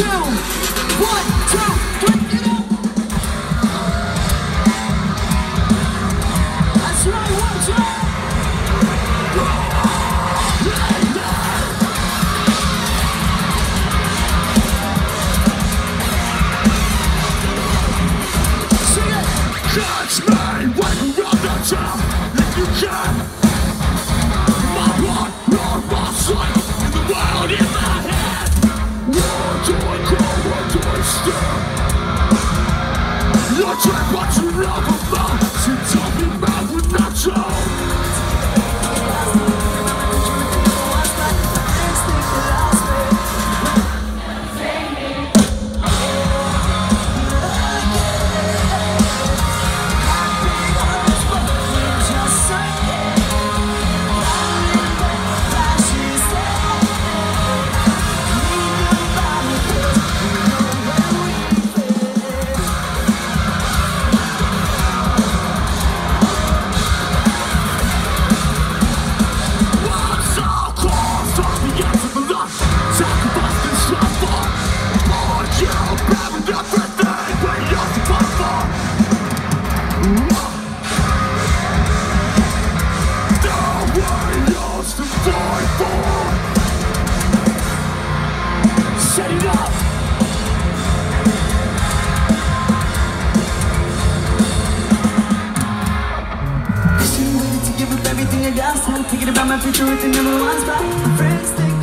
two, one, two. got smoke, thinking about my future with the number one spot. Friends think